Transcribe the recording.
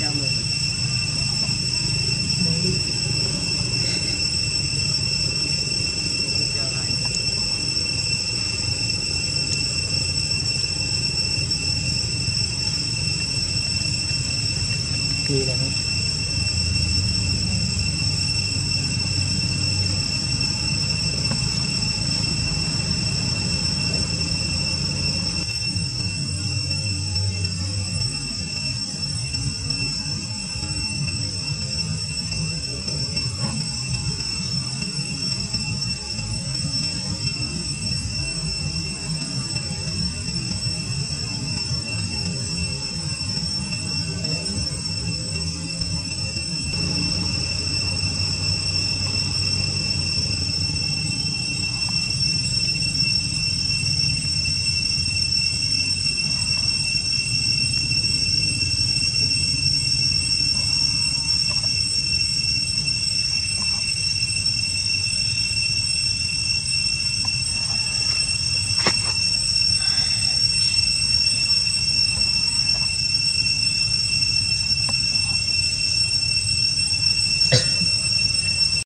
camera.